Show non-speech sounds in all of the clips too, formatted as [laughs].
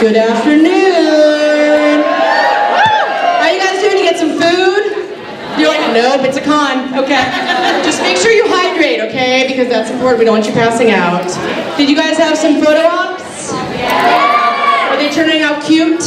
Good afternoon. Are you guys doing? to get some food? You're like, nope, it's a con. Okay. Just make sure you hydrate, okay? Because that's important. We don't want you passing out. Did you guys have some photo ops? Are they turning out cute?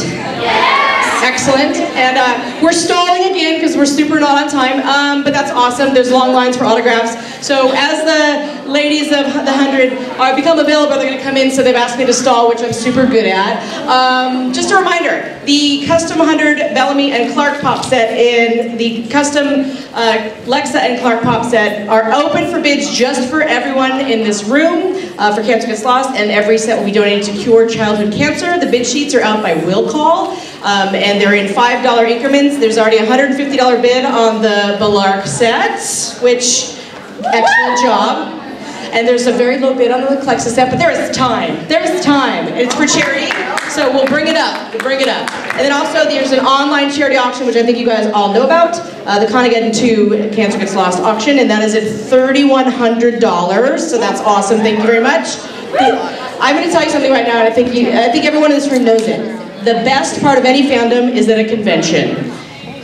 Excellent. And uh, we're stalling again because we're super not on time, um, but that's awesome. There's long lines for autographs. So as the ladies of the 100 are become available, they're going to come in, so they've asked me to stall, which I'm super good at. Um, just a reminder, the Custom 100 Bellamy and Clarke pop set and the Custom uh, Lexa and Clarke pop set are open for bids just for everyone in this room uh, for Cancer Gets Lost, and every set will be donated to Cure Childhood Cancer. The bid sheets are out by will call. Um, and they're in $5 increments. There's already a $150 bid on the Bellarke sets, which, excellent job. And there's a very low bid on the Clexa set, but there is time. There is time. It's for charity, so we'll bring it up. We'll bring it up. And then also there's an online charity auction, which I think you guys all know about, uh, the Conageddon 2 Cancer Gets Lost auction, and that is at $3,100, so that's awesome. Thank you very much. I'm going to tell you something right now, and I think, you, I think everyone in this room knows it the best part of any fandom is at a convention.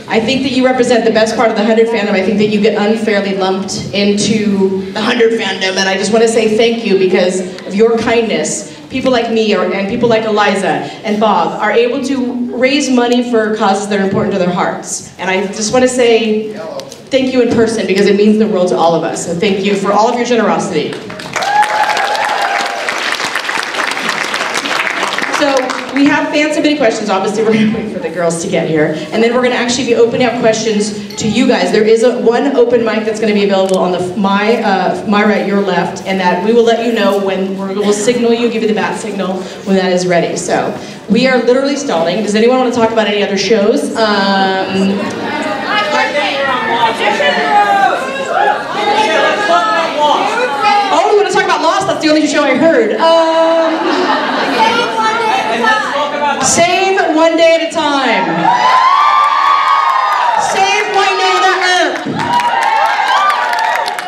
I think that you represent the best part of the 100 fandom. I think that you get unfairly lumped into the 100 fandom, and I just want to say thank you because of your kindness. People like me and people like Eliza and Bob are able to raise money for causes that are important to their hearts. And I just want to say thank you in person because it means the world to all of us. So thank you for all of your generosity. So we have fan submitted questions. Obviously, we're going to wait for the girls to get here. And then we're going to actually be opening up questions to you guys. There is a, one open mic that's going to be available on the my uh, my right, your left, and that we will let you know when we will signal you, give you the bat signal when that is ready. So we are literally stalling. Does anyone want to talk about any other shows? Um, Oh, we want to talk about Lost? That's the only show I heard. Um, Save one day at a time. Save Wynonna Earp.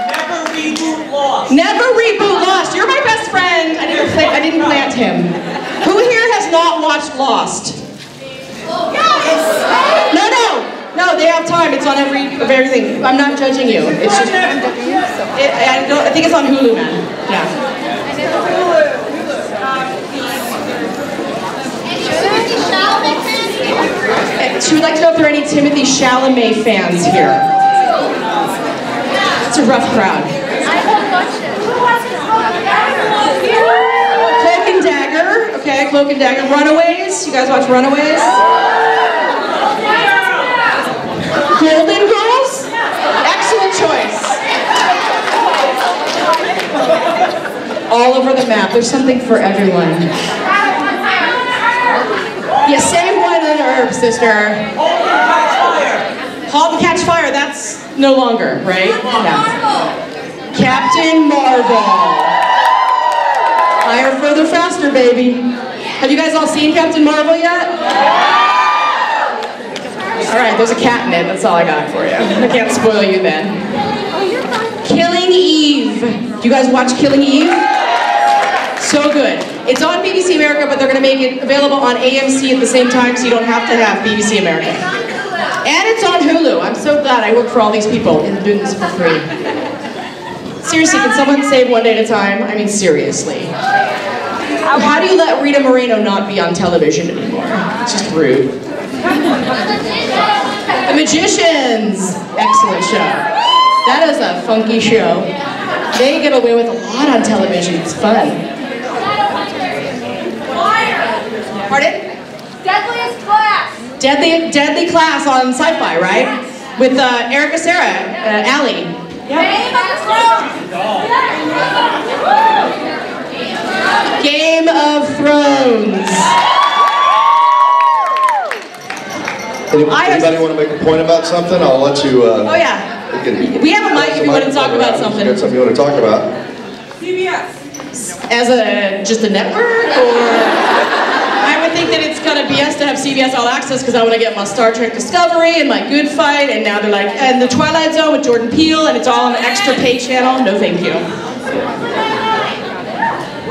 Never reboot Lost. Never reboot Lost. You're my best friend. I didn't, play, I didn't plant him. Who here has not watched Lost? No, no. No, they have time. It's on every everything. I'm not judging you. It's just. [laughs] It, I, I think it's on Hulu, man. Yeah. She would like to know if there are any Timothée Chalamet fans here. It's a rough crowd. Cloak and Dagger. Okay, Cloak and Dagger. Runaways. You guys watch Runaways? Golden Girls? Excellent choice. All over the map. There's something for everyone. Yeah, save one on Earp, sister. Halt and Catch Fire, that's no longer, right? Captain Yeah. Captain Marvel. Higher, further, faster, baby. Have you guys all seen Captain Marvel yet? All right, there's a cat in it. That's all I got for you. I can't spoil you then. Killing Eve. Do you guys watch Killing Eve? So good. It's on BBC America, but they're going to make it available on AMC at the same time, so you don't have to have BBC America. And it's on Hulu. I'm so glad I work for all these people and doing this for free. Seriously, can someone save one day at a time? I mean, seriously. How do you let Rita Moreno not be on television anymore? It's just rude. The Magicians! Excellent show. That is a funky show. They get away with a lot on television. It's fun. Pardon? Deadliest class. Deadly, Deadly Class on Syfy, right? Yes. With uh, Erica Sarah, uh, Allie. Game of Thrones. Game of Thrones. Anybody, I was- want to make a point about something? I'll let you. Uh, Oh yeah. you can- We have a mic if you want to talk about something. you got something you want to talk about. CBS. As a just a network, or I think that it's kind of BS to have CBS All Access because I want to get my Star Trek Discovery and my Good Fight, and now they're like, and the Twilight Zone with Jordan Peele, and it's all on the extra pay channel. No, thank you.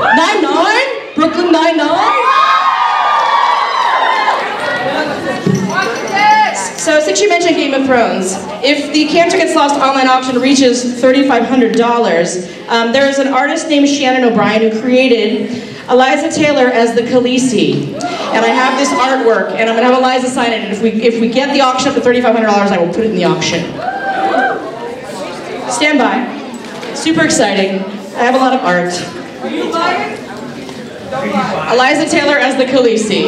Nine Nine, Brooklyn Nine Nine. So since you mentioned Game of Thrones, if the Cancer Gets Lost online auction reaches $3,500, um, there is an artist named Shannon O'Brien who created Eliza Taylor as the Khaleesi. And I have this artwork, and I'm gonna have Eliza sign it, and if we, if we get the auction up to $3,500, I will put it in the auction. Stand by. Super exciting. I have a lot of art. Are you buying? Eliza Taylor as the Khaleesi.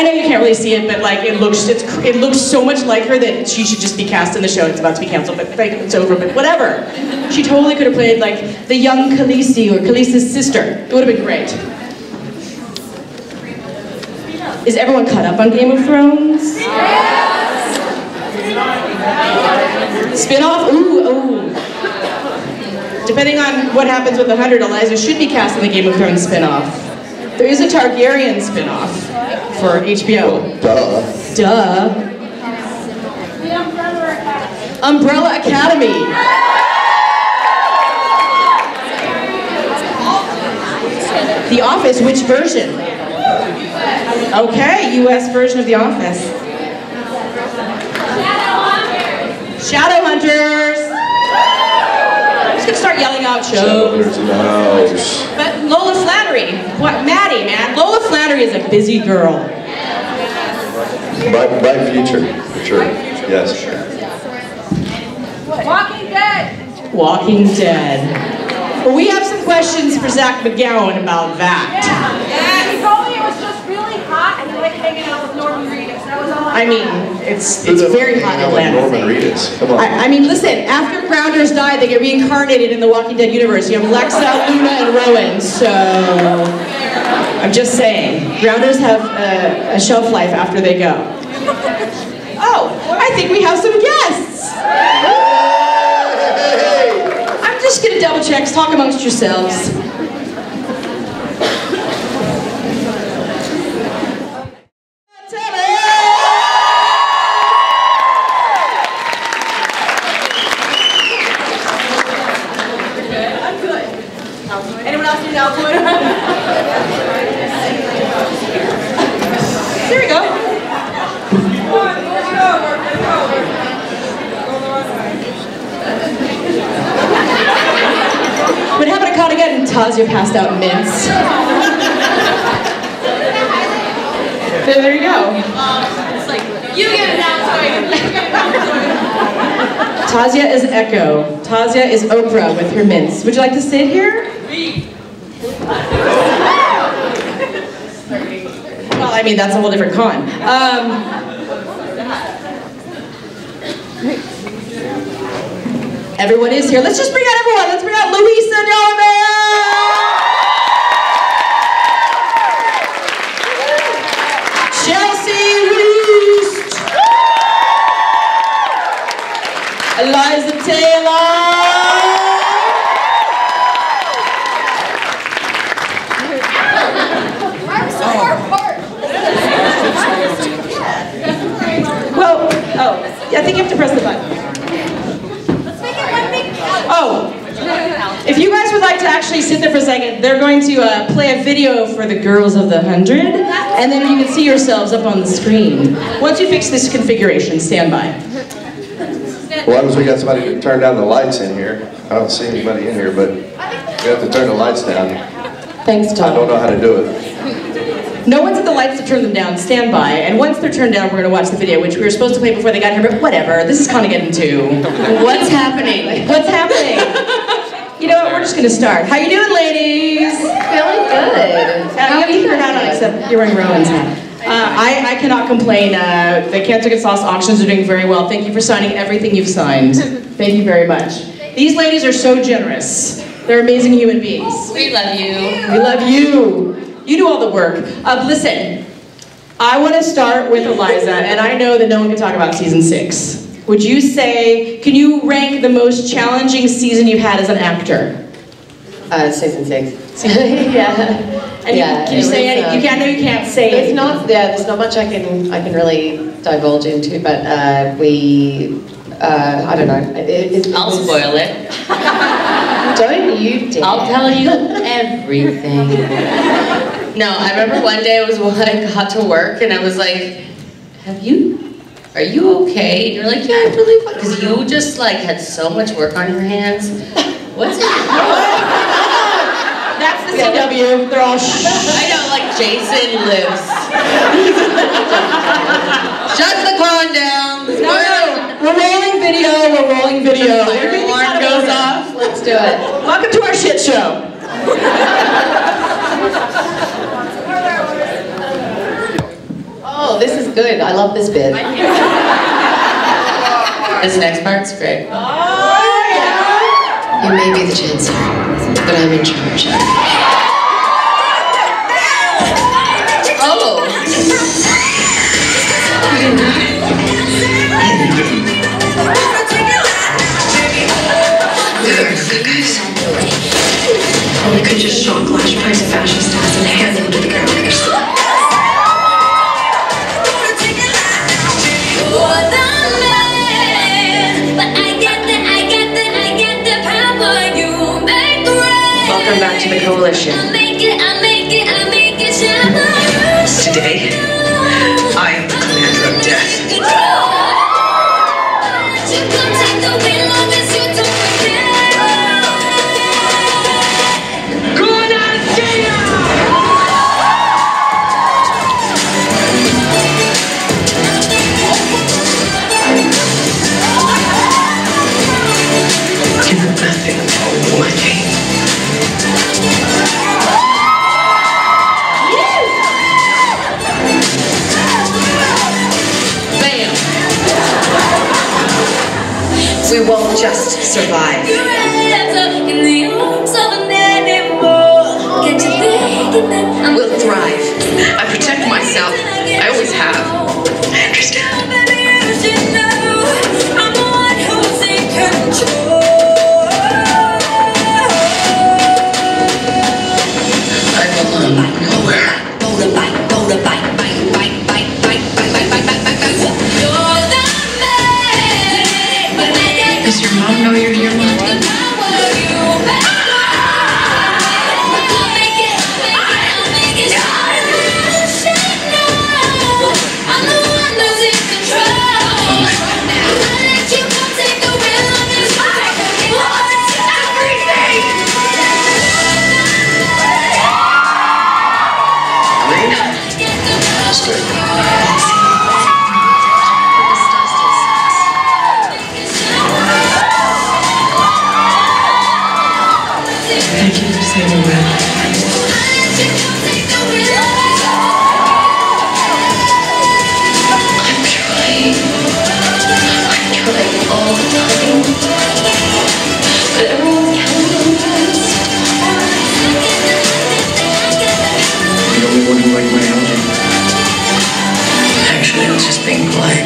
I know you can't really see it, but like it looks, it's, it looks so much like her that she should just be cast in the show. It's about to be canceled, but like, it's over. But whatever. She totally could have played like the young Khaleesi or Khaleesi's sister. It would have been great. Is everyone caught up on Game of Thrones? Spin-off? Ooh, ooh. Depending on what happens with the 100, Eliza should be cast in the Game of Thrones spin-off. There is a Targaryen spin-off for HBO. Duh. Duh. Umbrella Academy. The Office, which version? Okay, US version of The Office. Shadowhunters. I'm just gonna start yelling out shows. Shadowhunters in the house. But Flanery, what, Madi, man, Lola Flanery is a busy girl. Bright, bright future, for sure. Yes. Walking Dead. Walking Dead. Well, we have some questions for Zach McGowan about that. Yeah. He told me it was just really hot and he liked hanging out with Norman Reedus. That was all I mean, it's it's very hot in Atlanta. Norman Reedus. Come on. I, I mean, listen, after Grounders die, they get reincarnated in the Walking Dead universe. You have Lexa, Luna, and Roan, so... I'm just saying. Grounders have a, a shelf life after they go. Oh, I think we have some guests! I'm just gonna double check, talk amongst yourselves. Anyone else need Altoid? There we go. What happened to Con again? Tasya passed out mints. There, there you go. You get it Tasya is Echo. Tasya is Oprah with her mints. Would you like to sit here? Well, I mean, that's a whole different con. Um, everyone is here. Let's just bring out everyone. Let's bring out Luisa d'Oliveira! Chelsey Reist! Eliza Taylor! I'm so far apart. Well, oh, oh. I think you have to press the button. Let's make it one big Oh, if you guys would like to actually sit there for a second, they're going to uh, play a video for the girls of the hundred, and then you can see yourselves up on the screen. Once you fix this configuration, stand by. Well, that was we got somebody to turn down the lights in here. I don't see anybody in here, but we have to turn the lights down. Thanks, I don't know how to do it. No one's at the lights to turn them down. Stand by. And once they're turned down, we're going to watch the video, which we were supposed to play before they got here, but whatever. This is kind of getting to [laughs] what's happening. What's happening? You know what? We're just going to start. How you doing, ladies? Feeling good. Uh, you have to your hat on, except you're wearing Roan's hat. Uh, I, I cannot complain. Uh, the Cancer Gets Lost auctions are doing very well. Thank you for signing everything you've signed. Thank you very much. These ladies are so generous. They're amazing human beings. We love you. We love you. You do all the work. Uh, listen, I want to start with Eliza, and I know that no one can talk about season six. Would you say, can you rank the most challenging season you've had as an actor? Uh, season six. [laughs] yeah. [laughs] And yeah. you, can you say was, any, um, you can, I know you can't say There's it. not yeah. There's not much I can I can really divulge into, but uh, we uh, I don't know. It, it, it I'll was- spoil it. [laughs] Don't you dare. I'll tell you everything. No, I remember one day I was when I got to work and I was like, have you, are you okay? And you're like, yeah, I'm really fine. Because you just like had so much work on your hands. What's it? [laughs] That's the CW. They're all [laughs] shh. I know, like Jason lives. Shut the con down. No, no. We're rolling video. We're rolling video. Fire Everything's alarm goes off. Let's do it. Welcome to our shit show. [laughs] Oh, this is good. I love this bit. This next part's great. oh You may be the chancellor, but I'm in charge. Oh. We could just shock lash price fascist ass and hand them to the characters. Welcome back to the coalition. Today, I Thank you for saving me. I'm trying. I'm trying all the time. But everyone's counting on us. The only one who liked my energy. Actually, I was just being polite.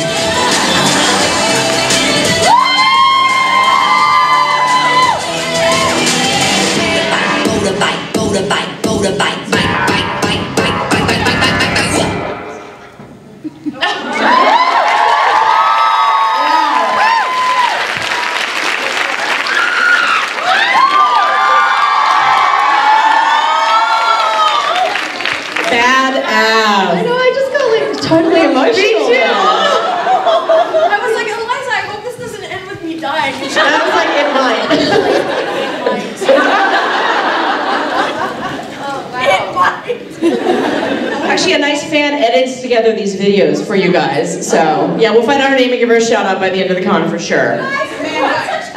For you guys. So, yeah, we'll find out her name and give her a shout out by the end of the con for sure.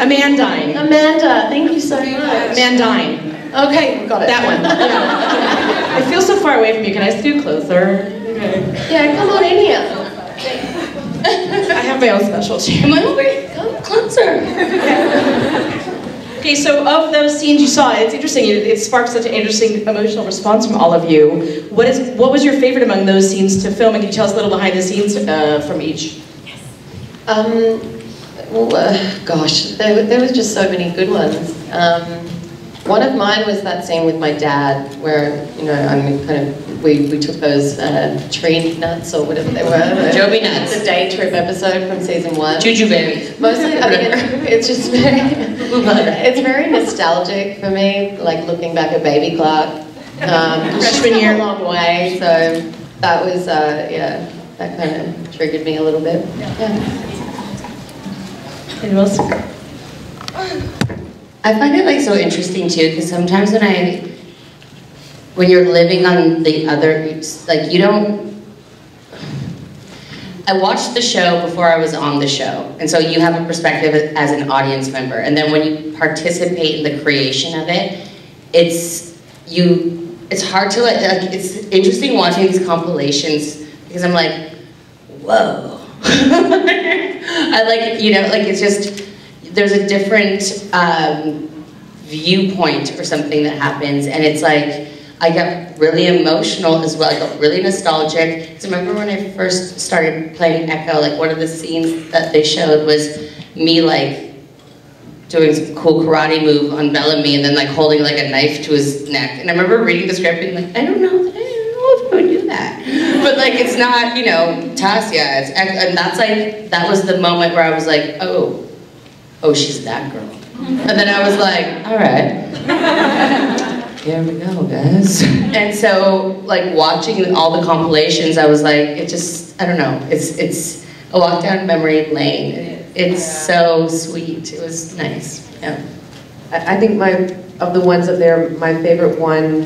Amandine. Amanda, thank you so much. Amandine. Okay, got it. That one. Yeah. [laughs] I feel so far away from you. Can I scoot closer? Okay. Yeah, come on in here. I have my own. Come on over. Come closer. [laughs] Okay, so of those scenes you saw, it's interesting. It, it sparked such an interesting emotional response from all of you. What is what was your favorite among those scenes to film? And can you tell us a little behind the scenes uh, from each? Um, well, uh, gosh, there, there was just so many good ones. Um, One of mine was that scene with my dad, where you know I'm kind of we, we took those uh, tree nuts or whatever they were, [laughs] Jobi nuts. the day trip episode from season one. Juju berries. Mostly, I mean, it, [laughs] it's just very, [laughs] it's very nostalgic for me, like looking back at Baby Clarke. Um, Freshman year, a long way, so that was, uh, yeah, that kind of triggered me a little bit. Yeah. Anyone else? I find it like so interesting too, because sometimes when I, when you're living on the other, like you don't. I watched the show before I was on the show, and so you have a perspective as an audience member, and then when you participate in the creation of it, it's you. It's hard to like. it's interesting watching these compilations because I'm like, whoa. [laughs] I like you know like it's just there's a different um, viewpoint or something that happens, and it's like I got really emotional as well. I got really nostalgic. Because remember when I first started playing Echo, like one of the scenes that they showed was me like doing some cool karate move on Bellamy and then like holding like a knife to his neck. And I remember reading the script and like, I don't know I don't know if I would do that. But like it's not, you know, Tasya. It's and that's like that was the moment where I was like, oh, oh, she's that girl. And then I was like, all right. Here we go, guys. And so, like watching all the compilations, I was like, it just, I don't know, it's it's a walk down memory lane. It's so sweet. It was nice. Yeah. I I think my, of the ones up there, my favorite one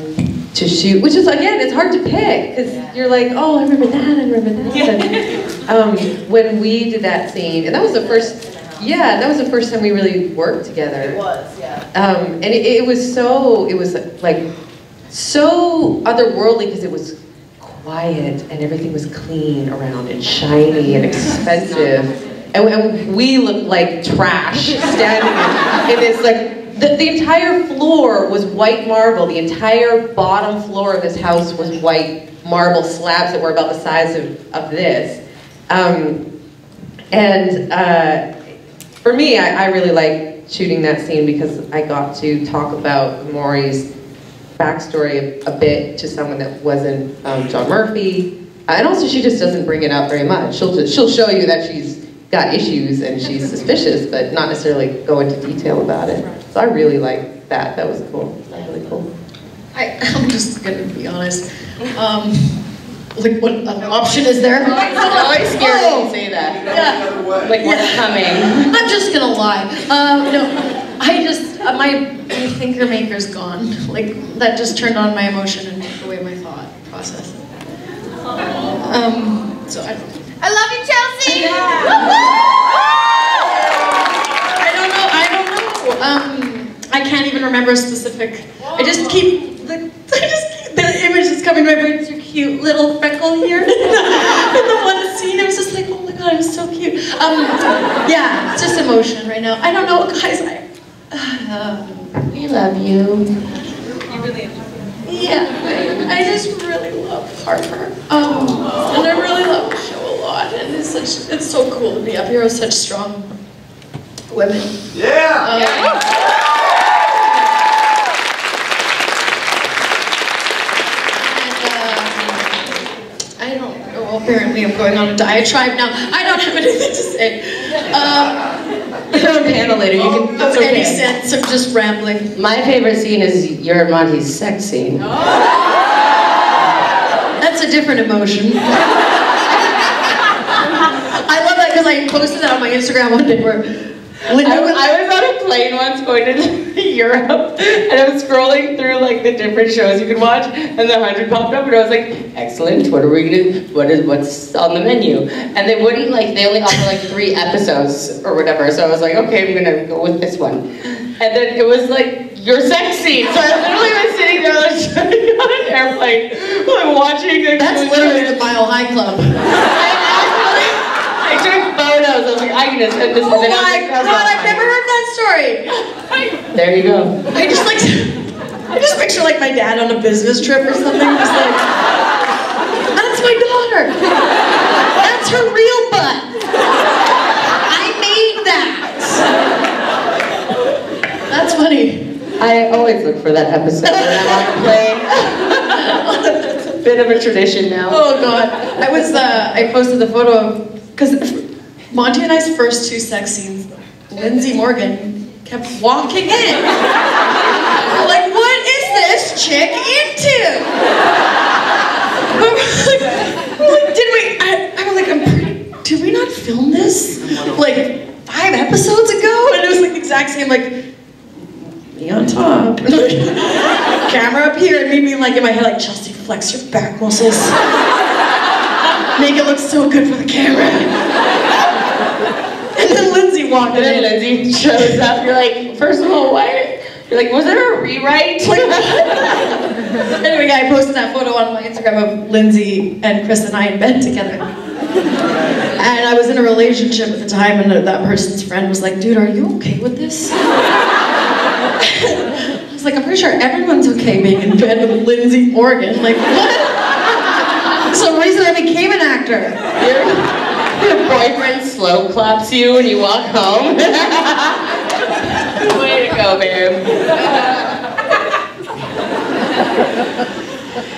to shoot, which is, again, it's hard to pick, because you're like, oh, I remember that, I remember that. And, um, when we did that scene, and that was the first, yeah, that was the first time we really worked together. It was, yeah. Um, and it, it was so, it was like, so otherworldly because it was quiet and everything was clean around and shiny and expensive. And, and we looked like trash standing in, this like, the, the entire floor was white marble. The entire bottom floor of this house was white marble slabs that were about the size of, of this. Um, and uh, for me, I, I really like shooting that scene because I got to talk about Emori's backstory a, a bit to someone that wasn't um, John Murphy. And also, she just doesn't bring it up very much. She'll just, she'll show you that she's got issues and she's [laughs] suspicious, but not necessarily go into detail about it. So I really like that. That was cool. That was really cool. I, [laughs] I'm just gonna be honest. Um, like, what other option is there? I'm always scared when you say that. Yeah. Like what's coming. I'm just gonna lie. Um, no, I just uh, my, my thinker maker's gone. Like that just turned on my emotion and took away my thought process. Um, so I. I love you, Chelsey! Yeah. I don't know. I don't know. Um, I can't even remember a specific. I just keep the. [laughs] I just keep, the image that's coming to my brain is your cute little freckle here. [laughs] in the one scene, I was just like, oh my god, was so cute. Um, yeah, it's just emotion right now. I don't know, guys. I. Uh, We love you. You really yeah, I, just really love Harper. Um, and I really love the show a lot. And it's such, it's so cool to be up here with such strong women. Yeah! Um, and, um, I don't know, apparently I'm going on a diatribe now. I don't have anything to say. Um, on panel later, you can, of it's any okay. sense of just rambling. My favorite scene is Monty's sex scene. That's a different emotion. [laughs] I love that because I posted that on my Instagram one day where Linda I, was I was plane once going to [laughs] Europe, and I was scrolling through like the different shows you could watch, and the hundred popped up, and I was like, "Excellent! What are we gonna? What is what's on the menu?" And they wouldn't like they only offer like three episodes or whatever, so I was like, "Okay, I'm gonna go with this one." And then it was like your sex scene, so I literally was sitting there like [laughs] on an airplane, like watching. Like, That's literally the Mile High Club. [laughs] I took photos. I was like, I can just send this. Oh I was my like, god, I've never story. There you go. I just like, I just picture like my dad on a business trip or something, just like, that's my daughter. That's her real butt. I made that. That's funny. I always look for that episode when I'm on a plane. bit of a tradition now. Oh God, I was uh, I posted the photo of because Monty and I's first two sex scenes, Lindsay Morgan kept walking in. Like, what is this chick into? Like, like, did we? I, I was like, I'm pretty. Did we not film this like five episodes ago? And it was like the exact same like. Me on top, [laughs] camera up here, and me being like in my head, like Chelsey, flex your back muscles. Make it look so good for the camera. And [laughs] then Lindsay walked And then. Lindsay shows up. You're like, first of all, why? You're like, was there a rewrite? [laughs] Anyway, I posted that photo on my Instagram of Lindsay and Chris and I in bed together. And I was in a relationship at the time, and that person's friend was like, dude, are you okay with this? [laughs] I was like, I'm pretty sure everyone's okay being in bed with Lindsay Morgan. Like, what? For some reason I became an actor. Your boyfriend slow claps you when you walk home. [laughs] Way to go, babe.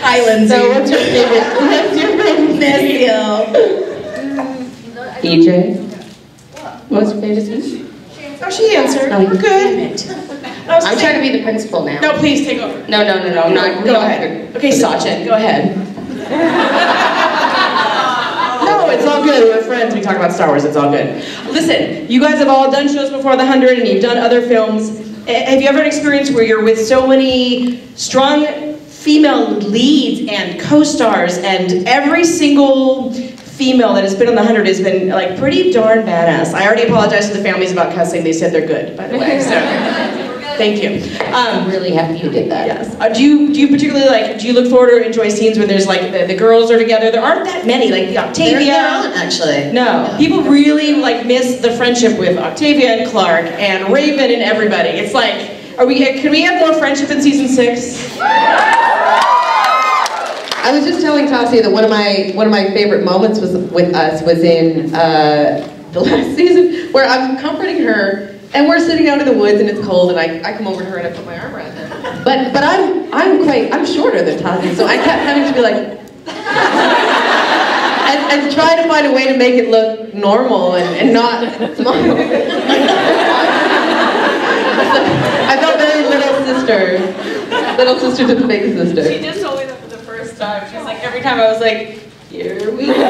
Hi, Lindsay. So, what's your favorite? What's your favorite? Miss mm, you. EJ. What's your favorite scene? Oh, she answered. Oh, We're good. I was I'm trying to be the principal now. No, please take over. No, no, no, no. I'm not. Go ahead. Okay, Sachin, go ahead. [laughs] It's all good. We're friends. We talk about Star Wars. It's all good. Listen, you guys have all done shows before The Hundred, and you've done other films. Have you ever had an experience where you're with so many strong female leads and co-stars, and every single female that has been on The Hundred has been like pretty darn badass? I already apologized to the families about cussing. They said they're good, by the way. So. [laughs] Thank you. Um, I'm really happy you did that. Yes. Uh, do you do you particularly like? Do you look forward or enjoy scenes where there's like the, the girls are together? There aren't that many. Like the Octavia. There, there aren't actually. No, people really like miss the friendship with Octavia and Clarke and Raven and everybody. It's like, are we? Can we have more friendship in season six? I was just telling Tasya that one of my one of my favorite moments was with us was in uh, the last [laughs] season where I'm comforting her and we're sitting out in the woods and it's cold and I, I come over to her and I put my arm around her. But but I'm I'm quite I'm shorter than Tasya, so I kept having to be like [laughs] and, and try to find a way to make it look normal and, and not small. [laughs] I felt very little sister. Little sister to the big sister. She just told me that for the first time. She's like, every time I was like, Here we go. [laughs]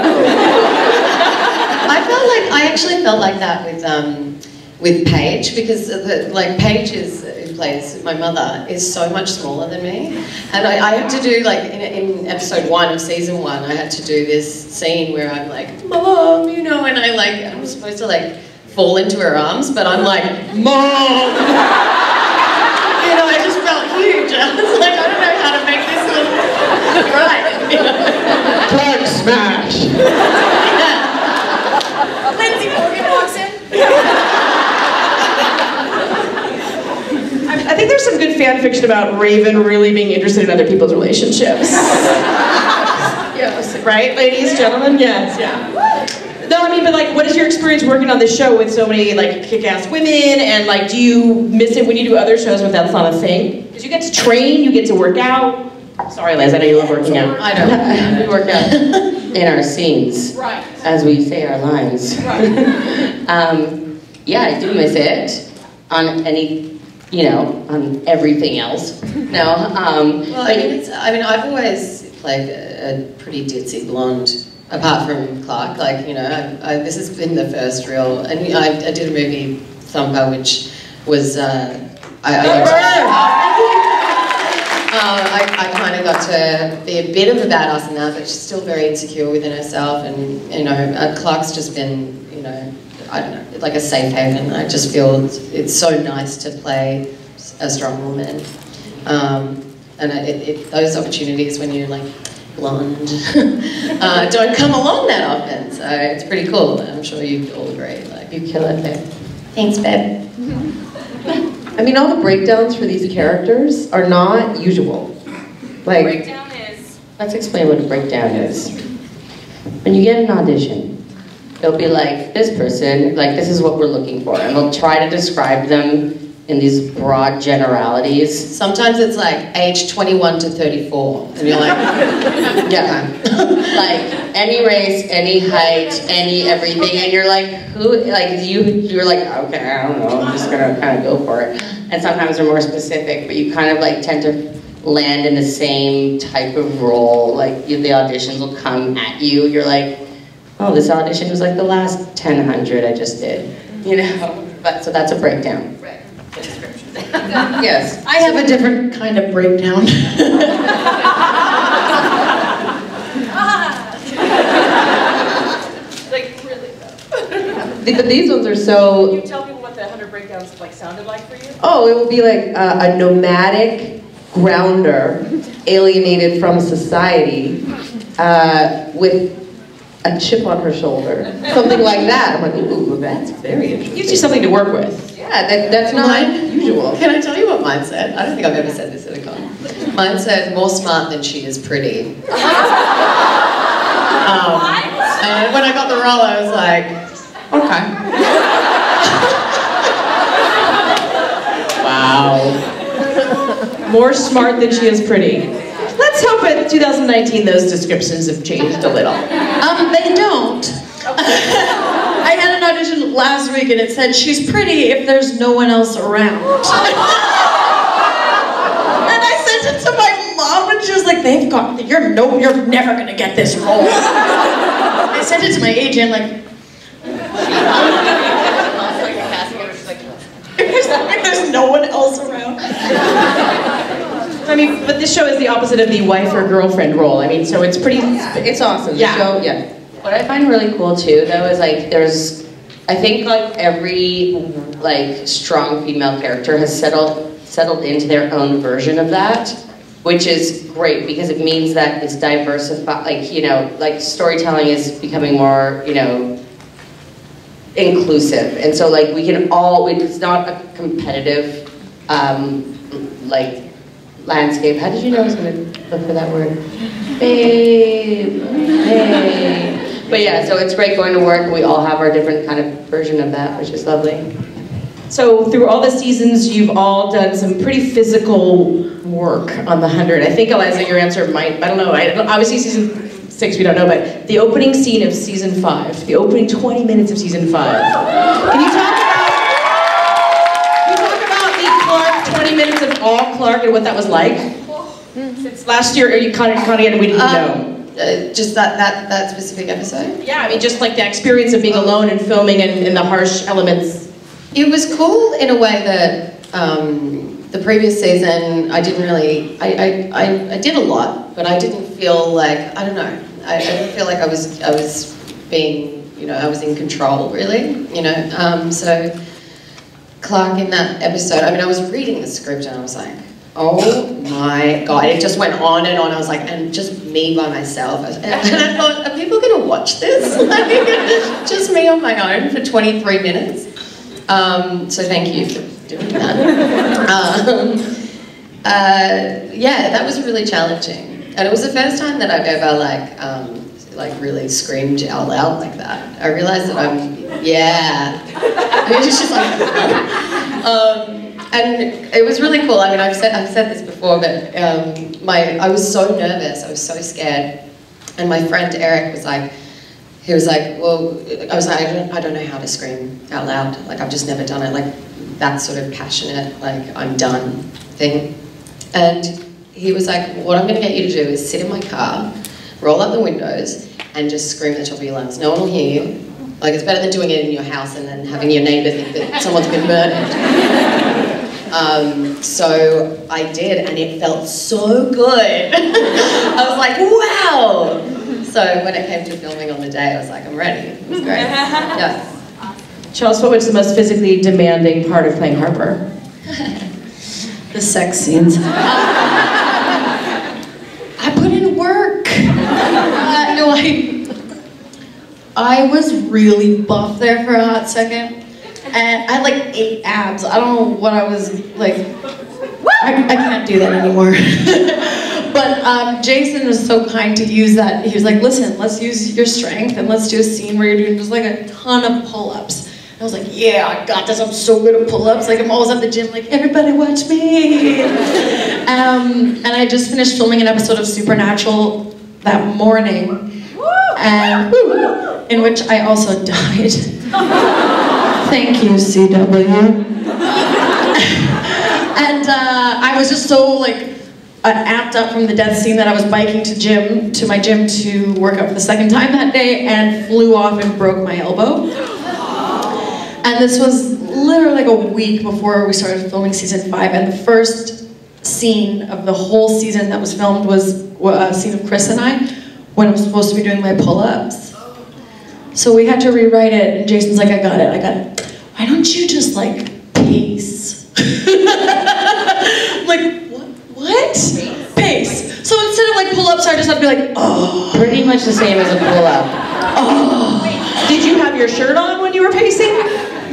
I felt like I actually felt like that with um, with Paige because the, like Paige is who plays my mother is so much smaller than me, and I, I had to do like in, in episode one of season one I had to do this scene where I'm like mom, you know, and I like I'm supposed to like fall into her arms, but I'm like mom. [laughs] You know, I just felt huge. [laughs] I was like, I don't know how to make this look right. You know? Clarke smash. Lindsay Morgan walks in. [laughs] I, I think there's some good fan fiction about Raven really being interested in other people's relationships. [laughs] yes, right, ladies, gentlemen. Yes, yeah. No, I mean, but like, what is your experience working on this show with so many like kick-ass women? And like, do you miss it when you do other shows where that's not a thing? Because you get to train, you get to work out. Sorry, Liz, I know you love working out. I know. [laughs] we work out [laughs] in our scenes Right. as we say our lines. um, yeah, I do miss it on any, you know, on everything else. No, um, Well, I mean, it's, I mean, I've always played a, a pretty ditzy blonde, apart from Clarke. Like, you know, I, I, this has been the first real, and I, I did a movie, Thumper, which was, uh, I, I got [laughs] to, uh, I, I kind of got to be a bit of a badass in that, but she's still very insecure within herself. And you know, uh, Clarke's just been, you know, I don't know, like a safe haven. I just feel it's, it's so nice to play a strong woman. Um, and it, it, those opportunities when you're like blonde [laughs] uh, don't come along that often. So it's pretty cool. I'm sure you all agree. Like you kill it, babe. thanks, babe. I mean, all the breakdowns for these characters are not usual. Like, Breakdown is. Let's explain what a breakdown is. When you get an audition, they'll be like, this person, like, this is what we're looking for. And they'll try to describe them in these broad generalities. Sometimes it's like age 21 to 34, and you're like, [laughs] yeah, [laughs] like any race, any height, any everything, and you're like, who? Like you, you're like, okay, I don't know, I'm just gonna kind of go for it. And sometimes they're more specific, but you kind of like tend to land in the same type of role. Like you, the auditions will come at you. You're like, oh, this audition was like the last 1000 I just did, you know. But so that's a breakdown. Right. [laughs] Yes. I have a different kind of breakdown. [laughs] Like, really though. But these ones are so... Can you tell people what the 100 breakdowns like sounded like for you? oh, it will be like uh, a nomadic grounder, alienated from society, uh, with a chip on her shoulder. Something like that. I'm like, ooh, that's very interesting. Gives you something to work with. Yeah, that, that's not Mine- usual. Can I tell you what mine said? I don't think I've ever said this in a con. Mine said, more smart than she is pretty. [laughs] Um, and when I got the role, I was like, okay. Wow. More smart than she is pretty. In 2019 those descriptions have changed a little. Um, they don't. [laughs] I had an audition last week and it said she's pretty if there's no one else around. [laughs] and I sent it to my mom and she was like, "They've got you're no, you're never gonna get this role." I sent it to my agent like. [laughs] If there's no one else around. I mean, but this show is the opposite of the wife or girlfriend role. I mean, so it's pretty. It's awesome. The Yeah. show, yeah. What I find really cool too, though, is like there's, I think like every like strong female character has settled settled into their own version of that, which is great because it means that it's diversified. Like you know, like storytelling is becoming more you know inclusive, and so like we can all. It's not a competitive um, like landscape. How did you know I was going to look for that word? Babe, babe. But yeah, so it's great going to work. We all have our different kind of version of that, which is lovely. So through all the seasons, you've all done some pretty physical work on the hundred. I think Eliza, your answer might. I don't know. I, obviously, season six we don't know, but the opening scene of season five, the opening 20 minutes of season five. Can you talk about? Can you talk about the Clarke 20 minutes of all Clarke and what that was like? Since last year, are you kind of kind of and we didn't know? Um, uh, just that, that, that specific episode? Yeah, I mean, just like the experience of being alone and filming and, and the harsh elements. It was cool in a way that um, the previous season I didn't really, I, I, I, I did a lot, but I didn't feel like, I don't know, I, I didn't feel like I was, I was being, you know, I was in control really, you know, um, so Clarke in that episode, I mean, I was reading the script and I was like, oh my god, it just went on and on. I was like, and just me by myself. And I thought, are people gonna watch this? [laughs] Like, just me on my own for 23 minutes. Um, so thank you for doing that. [laughs] Um, uh, yeah, that was really challenging. And it was the first time that I've ever like, um, like really screamed out loud like that. I realized that I'm, yeah. It was just like, um, and it was really cool. I mean, I've said, I've said this before, but um, my, I was so nervous. I was so scared. And my friend Eric was like, he was like, well, I was like, I don't, I don't know how to scream out loud. Like, I've just never done it. Like, that sort of passionate, like, I'm done thing. And he was like, what I'm going to get you to do is sit in my car, roll up the windows, and just scream at the top of your lungs. No one will hear you. Like, it's better than doing it in your house and then having your neighbor think that someone's been murdered. [laughs] Um, so I did, and it felt so good. [laughs] I was like, wow. So when it came to filming on the day, I was like, I'm ready. It was great. [laughs] Yeah. Charles, what was the most physically demanding part of playing Harper? The sex scenes. I put in work. No, I, I was really buff there for a hot second. And I had like eight abs. I don't know what I was like. I, I can't do that anymore. [laughs] but um, Jason was so kind to use that. He was like, listen, let's use your strength and let's do a scene where you're doing just like a ton of pull-ups. I was like, yeah, I got this. I'm so good at pull-ups. Like I'm always at the gym, like everybody watch me. [laughs] um, and I just finished filming an episode of Supernatural that morning, and in which I also died. [laughs] Thank you, CW. and uh, I was just so like uh, amped up from the death scene that I was biking to gym to my gym to work out for the second time that day and flew off and broke my elbow. And this was literally like a week before we started filming season five, and the first scene of the whole season that was filmed was a uh, scene of Chris and I when I was supposed to be doing my pull-ups. So we had to rewrite it, and Jason's like, I got it, I got it. Why don't you just like pace? [laughs] I'm like, what? What? Pace. So instead of like pull-ups, I just have to be like, oh. Pretty much the same as a pull-up. Oh. Did you have your shirt on when you were pacing?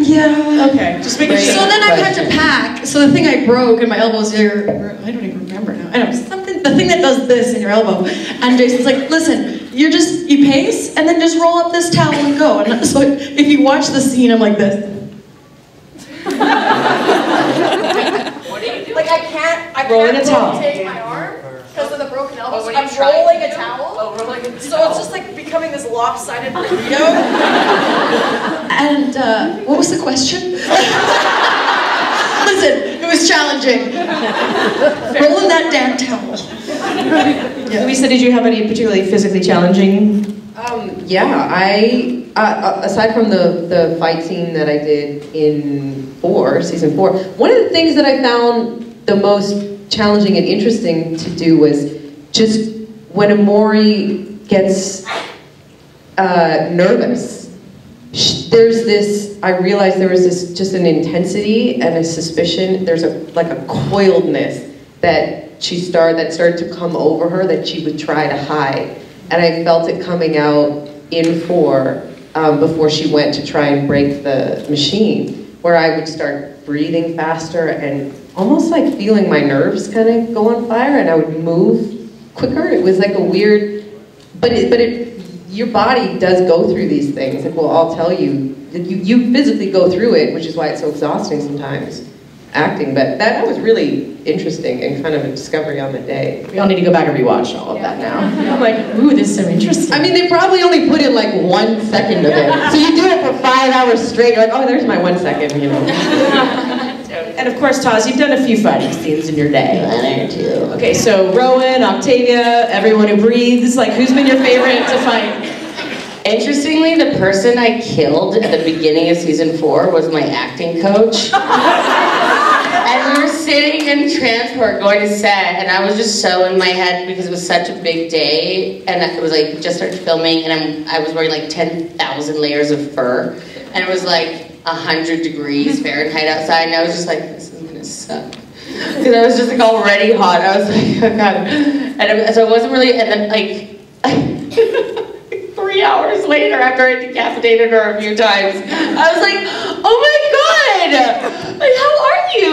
Yeah. Okay, just making So then I had to pack. So the thing I broke in my elbow's here, I don't even remember now. I know something. The thing that does this in your elbow. And Jason's like, listen, you're just you pace and then just roll up this towel and go. And [laughs] so if you watch the scene, I'm like this. [laughs] Like I can't, I Rolling can't a towel. Rotate my because of the broken elbow. Oh, so what are you I'm rolling a do? towel. Oh, rolling a So it's just like becoming this lopsided burrito. And uh, what was the question? Listen, it was challenging. Rolling that damn towel. [laughs] Luisa, did you have any particularly physically challenging? Um, yeah, I uh, uh, aside from the the fight scene that I did in four, season four, one of the things that I found the most challenging and interesting to do was just when Emori gets uh, nervous. sh- There's this. I realized there was this just an intensity and a suspicion. There's a like a coiledness that she started that started to come over her that she would try to hide, and I felt it coming out in four um, before she went to try and break the machine, where I would start breathing faster and almost like feeling my nerves kind of go on fire, and I would move quicker. It was like a weird, but it, but it, your body does go through these things. It will all tell you. that You, you physically go through it, which is why it's so exhausting sometimes, acting. But that, that was really interesting and kind of a discovery on the day. We all need to go back and rewatch all of that now. I'm like, ooh, this is so interesting. I mean, they probably only put in like one second of it. [laughs] So you do it for five hours straight. You're like, oh, there's my one second, you know. [laughs] And of course, Taz, you've done a few fighting scenes in your day. One or two. Okay, so Roan, Octavia, everyone who breathes, like who's been your favorite to fight? Interestingly, the person I killed at the beginning of season four was my acting coach. [laughs] and we were sitting in transport going to set, and I was just so in my head because it was such a big day, and it was like just started filming, and I'm I was wearing like ten thousand layers of fur, and it was like hundred degrees Fahrenheit outside, and I was just like, this is gonna suck. Because I was just like already hot. I was like, oh god. And so it wasn't really, and then like. [laughs] Three hours later, after I decapitated her a few times, I was like, "Oh my god! Like, how are you?"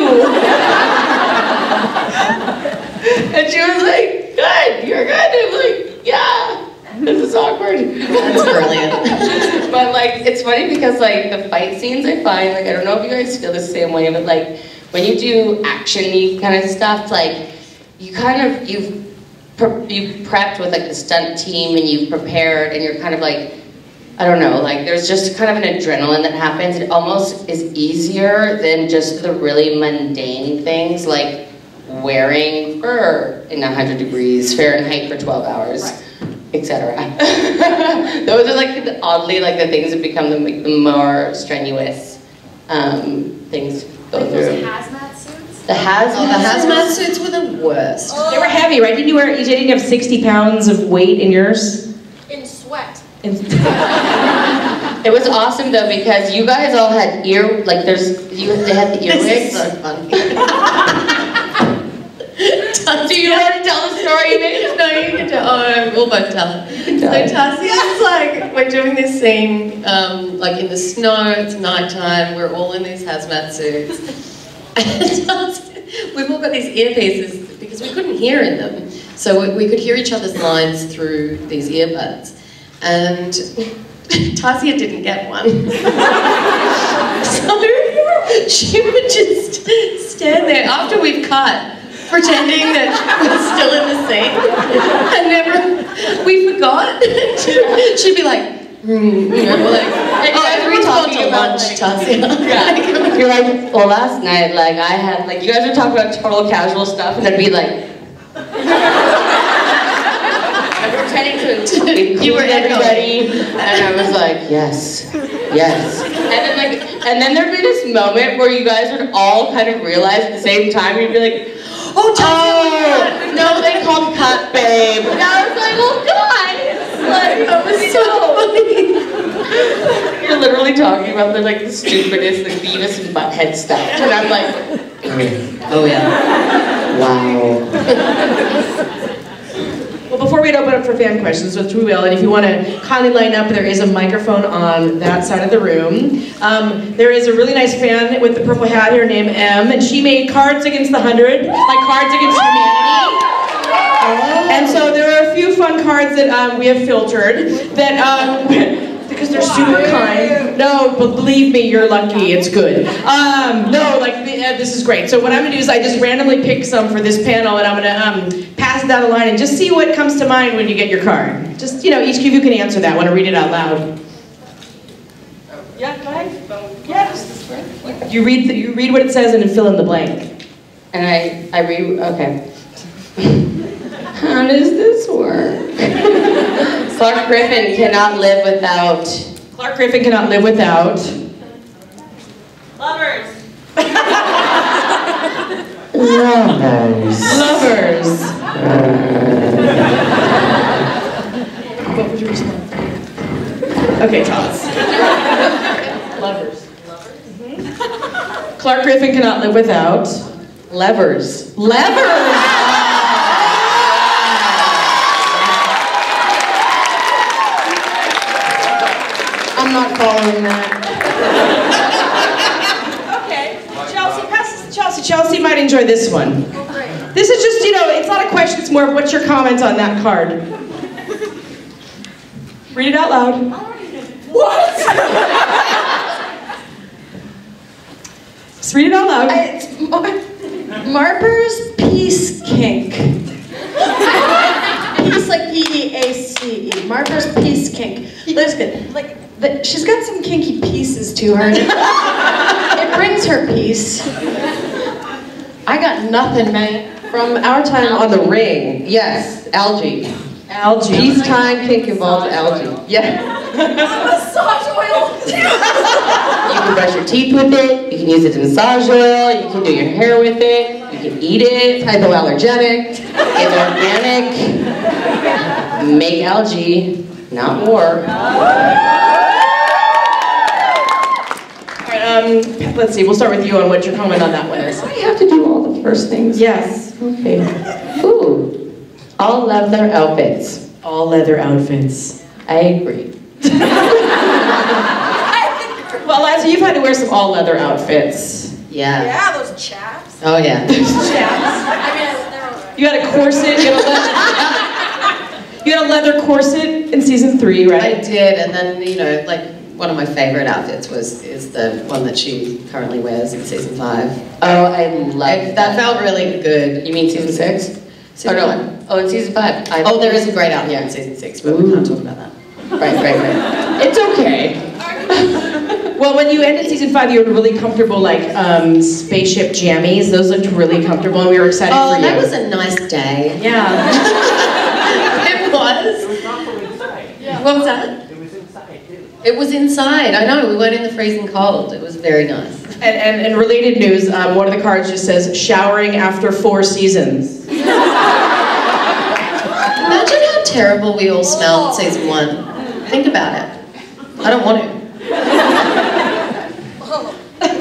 [laughs] and she was like, "Good, you're good." I'm like, "Yeah." This is awkward. That's brilliant. [laughs] but like, it's funny because like the fight scenes, I find like I don't know if you guys feel the same way, but like when you do actiony kind of stuff, like you kind of you've pre- you've prepped with like the stunt team and you've prepared and you're kind of like I don't know, like there's just kind of an adrenaline that happens. It almost is easier than just the really mundane things like wearing fur in 100 degrees Fahrenheit for 12 hours, etc. [laughs] Those are like the, oddly like the things that become the, like, the more strenuous um, things to go Like those through. hazmat suits. The hazmat. Oh, the hazmat suits were the worst. They were heavy, right? Didn't you wear? You didn't have 60 pounds of weight in yours. In sweat. In- [laughs] It was awesome though because you guys all had ear like there's you they had the earwigs. so funny. [laughs] Do you want to tell the story, Nate? no, you can we'll both tell it. So Tasya's like, we're doing this scene, um, like in the snow, it's nighttime, we're all in these hazmat suits. [laughs] And Tassia- we've all got these earpieces because we couldn't hear in them. So we, we could hear each other's lines through these earbuds. And [laughs] Tasya didn't get one. [laughs] So she would just stand there after we've cut, pretending that she was still in the scene. And never, we forgot. She'd be like, mm, you know, like, And you oh, guys were everyone's talking talking about, about like- Tasya. [laughs] Yeah. You're like, well, last night, like, I had, like, you guys were talking about total casual stuff, and I'd be like, I'm pretending to [laughs] include You were everybody, and I was like, yes, yes. And then, like, and then there'd be this moment where you guys would all kind of realize at the same time, you'd be like, oh, oh, no, they called cut, babe. And I was like, oh, guys, like, that was so [laughs] funny. You're literally talking about the like the stupidest, like Beavis and Butthead stuff, and I'm like, Oh yeah. wow. [laughs] Well, before we open up for fan questions, which we will, and if you want to kindly line up, there is a microphone on that side of the room. Um, there is a really nice fan with the purple hat here named M, and she made Cards Against the Hundred, like Cards Against Humanity. And so there are a few fun cards that um, we have filtered that, um, because they're super kind. No, but believe me, you're lucky. It's good. Um, no, like the, uh, this is great. So what I'm gonna do is I just randomly pick some for this panel, and I'm gonna um, pass it down the line and just see what comes to mind when you get your card. Just you know, each of you can answer that. Want to read it out loud? Yeah, go ahead. Yeah, just You read the, you read what it says and then fill in the blank. And I, I read okay. [laughs] How does this work? [laughs] Clarke Griffin cannot live without. Clarke Griffin cannot live without. lovers. Lovers. Lovers. what was your response? Okay, Thomas. Lovers. Lovers. Clarke Griffin cannot live without Levers. levers. I'm not following that. Okay, Chelsey, pass this to Chelsey. Chelsey might enjoy this one. Oh, this is just, you know, it's not a question, it's more of what's your comment on that card? Read it out loud. What? Just read it out loud. It's Mar- Marper's Peace Kink. Peace like P-E-A-C-E. Marper's Peace Kink. Listen, like, the, she's got some kinky pieces to her. It, brings her peace. I got nothing, man. From our time on the ring, yes, algae. Algae. Peacetime kink involves algae. Yeah. Massage oil. You can brush your teeth with it. You can use it to massage oil. You can do your hair with it. You can eat it. Hypoallergenic. It's organic. Make algae, not war. All right, um, let's see, we'll start with you on what your comment on that one is. I have to do all the first things. Yes. Okay. Ooh. All leather outfits. All leather outfits. I agree. [laughs] Well, Liza, you've had to wear some all leather outfits. Yeah. Yeah, those chaps. Oh yeah. Those chaps. I mean, they're alright. You had a corset, you had a leather, you had a leather corset in season three, right? I did, and then you know, like one of my favorite outfits was is the one that she currently wears in season five. Oh, I love I- that felt really good. You mean season six? Season oh no. one. Oh, it's season five. I, Oh, there is a great outfit in season six, but we can't talk about that. Right, right, right. It's okay. [laughs] Well, when you ended season five, you were really comfortable, like um, spaceship jammies. Those looked really comfortable, and we were excited Oh, for you. Oh, that was a nice day. yeah. [laughs] it was. What was that? It was inside. I know. We weren't in the freezing cold. It was very nice. And, and, and related news, um, one of the cards just says showering after four seasons. [laughs] Imagine how terrible we all smelled in season one. Think about it. I don't want to. [laughs]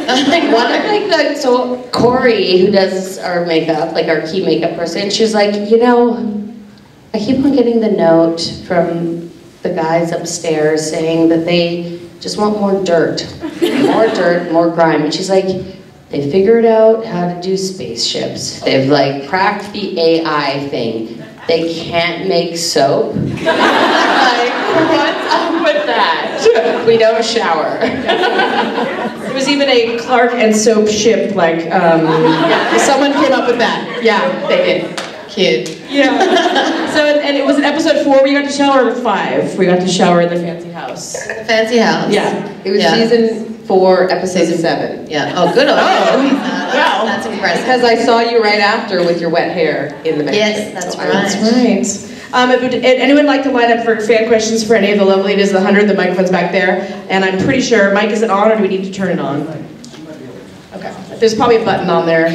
I One want of like the so Corey who does our makeup, like our key makeup person, she's like, you know, I keep on getting the note from the guys upstairs saying that they just want more dirt, more [laughs] dirt, more grime, and she's like, they figured out how to do spaceships. They've like cracked the AI thing. They can't make soap. [laughs] like, what's up with that? We don't shower. There was even a Clarke and soap ship, like, um, [laughs] someone came up with that. Yeah, they did. Cute. Yeah. So, and, and it was in episode four we got to shower, or five we got to shower in the fancy house. Fancy house. Yeah. It was Yeah. season four, episode seven. Yeah. Oh, good on Oh, you. wow. That's impressive. Because I saw you right after with your wet hair in the mansion. Yes, that's So right. That's right. Um, if- would anyone like to line up for fan questions for any of the lovely ladies of the 100? The microphone's back there. And I'm pretty sure, Mike, is it on or do we need to turn it on? Okay. There's probably a button on there.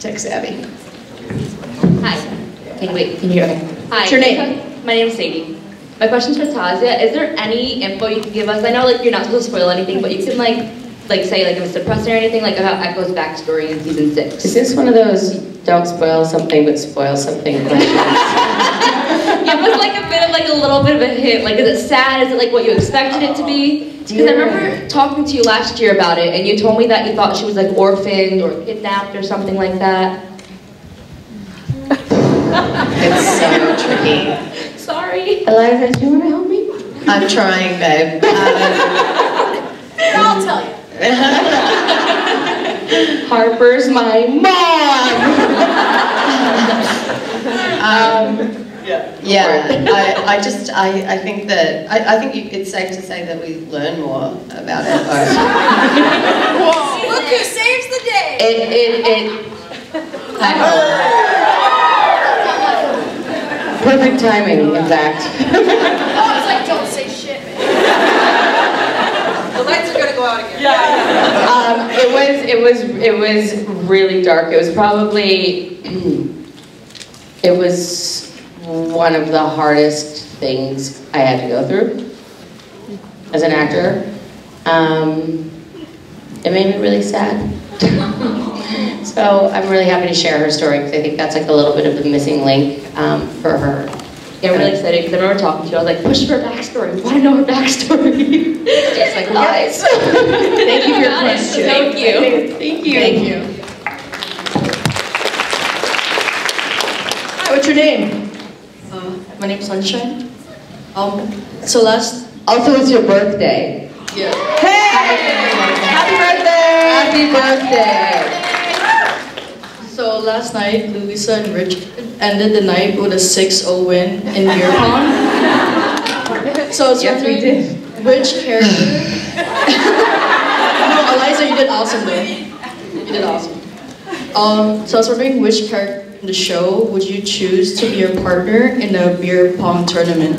Tech savvy. Hi. Can you wait? Can you hear me? Hi. What's your name? My name is Sadie. My question's for Tasya. Is there any info you can give us? I know like you're not supposed to spoil anything, but you can like like say like if it's depressing or anything, like about Echo's backstory in season six. Is this one of those don't spoil something but spoil something [laughs] questions? Give us like a bit of like a little bit of a hint. Like is it sad? Is it like what you expected it to be? Because I remember talking to you last year about it, and you told me that you thought she was like orphaned or kidnapped or something like that. It's so tricky. Sorry. Eliza, do you want to help me? I'm trying, babe. [laughs] Um, I'll tell you. [laughs] Harper's my mom. [laughs] um, yeah, I, I just, I, I think that, I, I think you, it's safe to say that we learn more about it. Look who saves the day. It, it, it, perfect timing, in fact. Oh, it's like, don't say shit. The lights are gonna go out again. Um, it was it was it was really dark. It was probably [clears throat] it was one of the hardest things I had to go through as an actor. Um, it made me really sad. [laughs] so I'm really happy to share her story because I think that's like a little bit of the missing link um, for her. Yeah, I'm really excited because I remember talking to you. I was like, push for her backstory. I want to know her backstory. [laughs] Just like lies. Thank you for your question. Thank you. Thank you. Thank you. Hi, what's your name? Uh, my name's Sunshine. Um, so last, Also, it's your birthday. yeah. Hey! Happy birthday! Happy birthday. So last night, Luisa and Rich ended the night with a 6-0 win in beer pong. So I was Yes, we wondering did. which character. no, Eliza, you did awesome though. You did awesome. Um, so I was wondering which character in the show would you choose to be your partner in a beer pong tournament?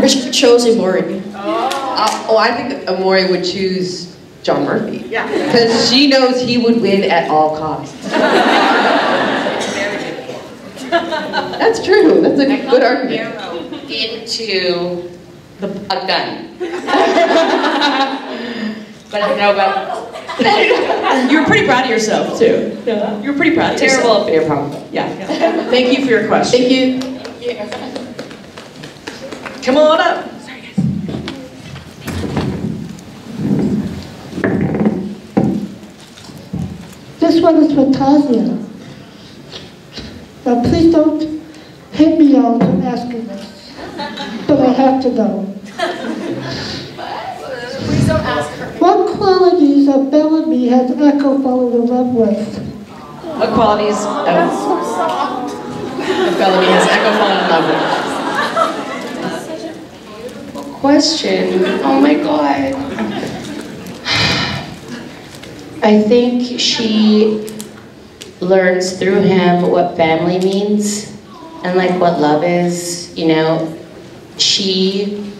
Rich chose Emori. Uh, oh, I think Emori would choose John Murphy. Yeah. Because she knows he would win at all costs. [laughs] That's true. That's a good argument. into the, a gun. [laughs] but I don't know about [laughs] You were pretty proud of yourself, too. Yeah. You were pretty proud of yourself. terrible at beer pong. Yeah. Thank you for your question. Thank you. Come on up. This one is for Tasya. Now, please don't hit me out for asking this, but I have to know. Please don't ask her. What qualities of Bellamy has Echo fallen in love with? What qualities of, of Bellamy has Echo fallen in love with? Question. Oh my god. I think she learns through him what family means and like what love is. You know, she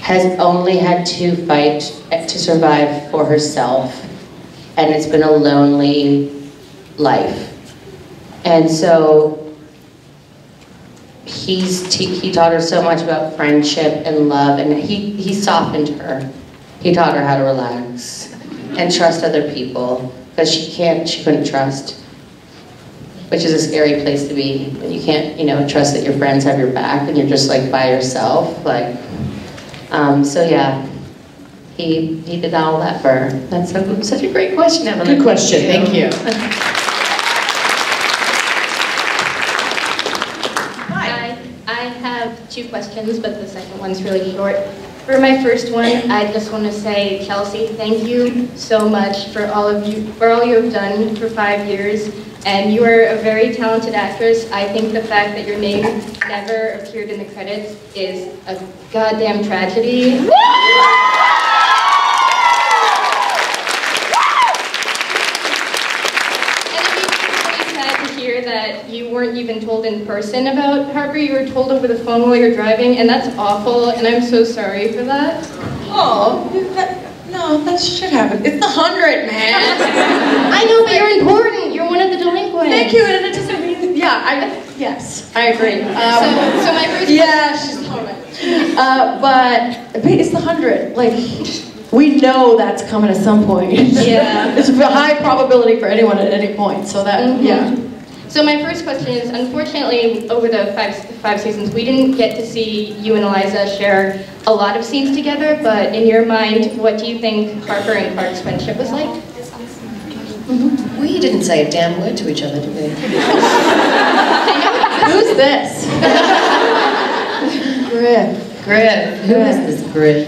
has only had to fight to survive for herself, and it's been a lonely life. And so he's he taught her so much about friendship and love, and he, he softened her. He taught her how to relax and trust other people because she can't she couldn't trust, which is a scary place to be when you can't you know trust that your friends have your back and you're just like by yourself like. Um, so yeah, he he did all that for her. That's so, such a great question, Evelyn. Good question. Thank you. Hi. I have two questions, but the second one's really short. For my first one, I just want to say, Chelsey, thank you so much for all of you, for all you have done for five years. And you are a very talented actress. I think the fact that your name never appeared in the credits is a goddamn tragedy. And it makes me really that you weren't even told in person about Harper. You were told over the phone while you're driving, and that's awful, and I'm so sorry for that. Oh, that, no, that should happen. It's the hundred, man. [laughs] I know, but you're important. You're one of the delinquents. Thank you, and it doesn't mean, yeah, I, yes, I agree. Um, So- so my first Yeah, she's the. Uh, but, but it's the hundred, like, we know that's coming at some point. Yeah. [laughs] It's a high probability for anyone at any point, so that, Mhm. yeah. So my first question is, unfortunately, over the five, five seasons, we didn't get to see you and Eliza share a lot of scenes together, but in your mind, what do you think Harper and Clarke's friendship was like? We didn't say a damn word to each other, did we? [laughs] Who's this? Griff. Griff. Who is this Griff?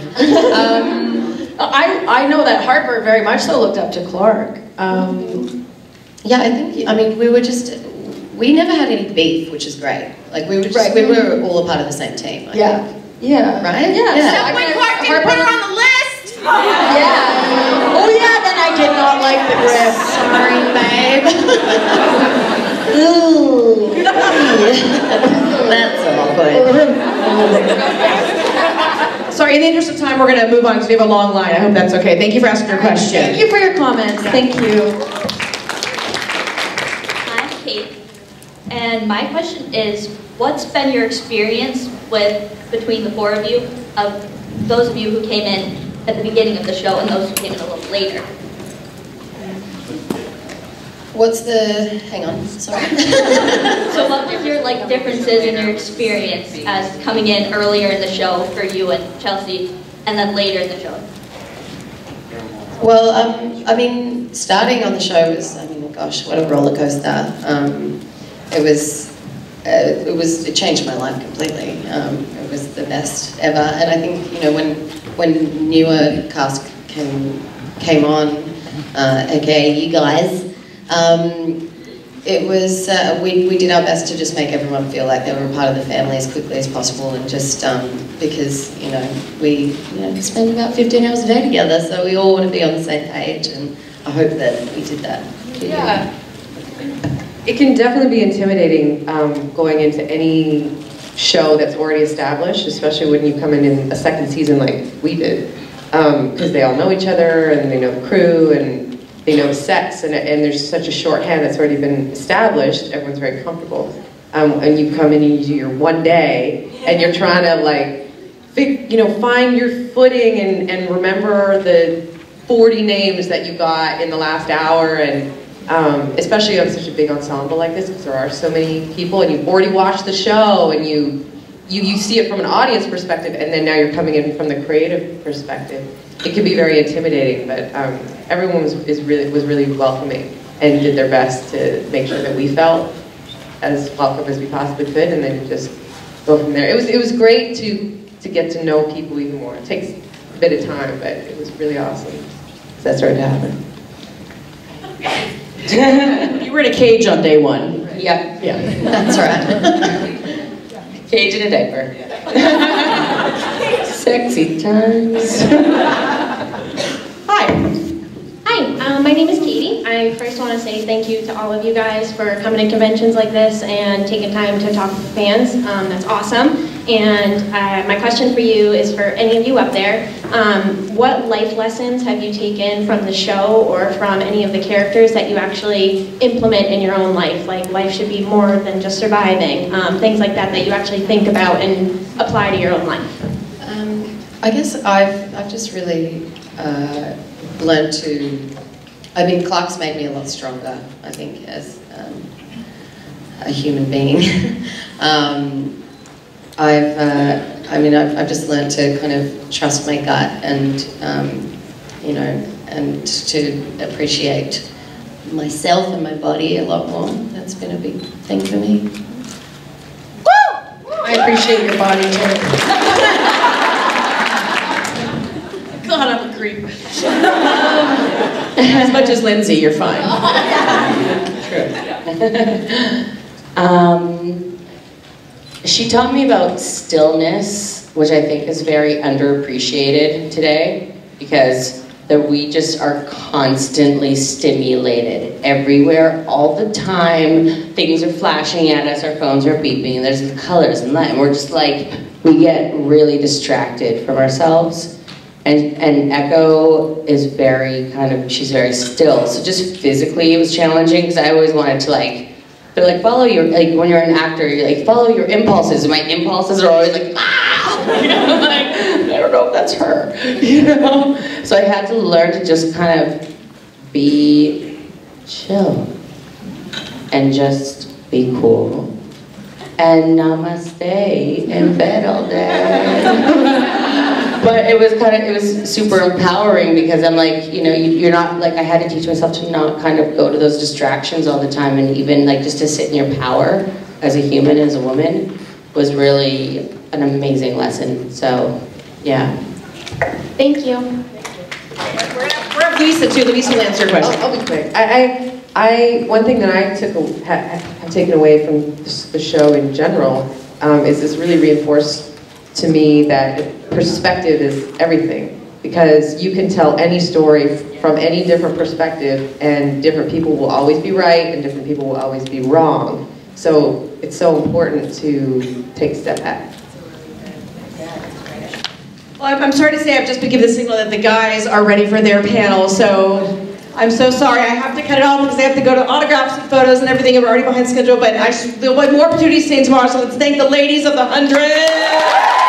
Um, I, I know that Harper very much so looked up to Clarke. Um, Yeah, I think, I mean, we were just, we never had any beef, which is great. Like, we were just, Right. we were all a part of the same team. I yeah. think. Yeah. Right? Yeah. Yeah. So I When Clarke didn't put her on the list! [laughs] Yeah. Oh yeah, then I did not like the Griff. Sorry, babe. Ooh. [laughs] That's awkward. [laughs] Sorry, in the interest of time, we're gonna move on because we have a long line. I hope that's okay. Thank you for asking your question. Thank you for your comments. Thank you. I'm Kate, and my question is, what's been your experience with between the four of you, of those of you who came in at the beginning of the show and those who came in a little later? What's the, hang on, sorry. [laughs] So what was your like differences in your experience as coming in earlier in the show for you and Chelsey, and then later in the show? Well, um, I mean, starting on the show was, I mean, gosh, what a roller coaster. Um, it was, uh, it was, it changed my life completely. Um, it was the best ever, and I think you know when when newer cast came came on, uh, aka you guys. Um, it was uh, we, we did our best to just make everyone feel like they were a part of the family as quickly as possible and just um, because you know we you know spend about 15 hours a day together so we all want to be on the same page and I hope that we did that. Yeah. It can definitely be intimidating um, going into any show that's already established, especially when you come in in a second season like we did, because they all know each other and they know the crew and they know the sets, and, and there's such a shorthand that's already been established. Everyone's very comfortable, um, and you come in and you do your one day, and you're trying to like, you know, find your footing and, and remember the 40 names that you got in the last hour and um, especially on such a big ensemble like this because there are so many people and you've already watched the show and you, you you see it from an audience perspective and then now you're coming in from the creative perspective. It can be very intimidating but um, everyone was, is really, was really welcoming and did their best to make sure that we felt as welcome as we possibly could and then just go from there. It was, it was great to, to get to know people even more. It takes a bit of time but it was really awesome. So that started to happen [laughs] you were in a cage on day one. Yep. Yeah. That's right. Cage in a diaper. [laughs] Sexy times. Hi. Hi, um, my name is Katie. I first want to say thank you to all of you guys for coming to conventions like this and taking time to talk to fans. Um, that's awesome. And uh, my question for you is for any of you up there. Um, what life lessons have you taken from the show or from any of the characters that you actually implement in your own life? Like life should be more than just surviving. Um, things like that that you actually think about and apply to your own life. Um, I guess I've, I've just really uh, learned to, I mean, Clarke's made me a lot stronger, I think, as um, a human being. [laughs] I've, uh, I mean, I've, I've just learned to kind of trust my gut and, um, you know, and to appreciate myself and my body a lot more. That's been a big thing for me. Woo! I appreciate your body too. [laughs] God, I'm a creep. [laughs] as much as Lindsay, you're fine. [laughs] um, she taught me about stillness, which I think is very underappreciated today because that we just are constantly stimulated everywhere, all the time. Things are flashing at us, our phones are beeping, there's the colors and light, and we're just like, we get really distracted from ourselves. And, and Echo is very kind of, she's very still. So just physically it was challenging because I always wanted to like, they're like, follow your, like when you're an actor, you're like, follow your impulses. And my impulses are always like, ah! [laughs] You know, like, I don't know if that's her, [laughs] you know? So I had to learn to just kind of be chill and just be cool. And namaste in bed all day. [laughs] but it was kind of, it was super empowering because I'm like, you know, you, you're not, like I had to teach myself to not kind of go to those distractions all the time and even like just to sit in your power as a human, as a woman, was really an amazing lesson. So, yeah. Thank you. We're at Luisa too. Luisa will answer your question. I'll, I'll be quick. I, I, I, one thing that I took, ha- have taken away from the show in general um, is this really reinforced to me that perspective is everything. Because you can tell any story from any different perspective, and different people will always be right, and different people will always be wrong. So it's so important to take a step back. Well, I'm, I'm sorry to say I've just been given the signal that the guys are ready for their panel, so I'm so sorry. I have to cut it off because they have to go to autographs and photos and everything, we're already behind schedule, but I there'll be more opportunities staying tomorrow, so let's thank the ladies of the hundred.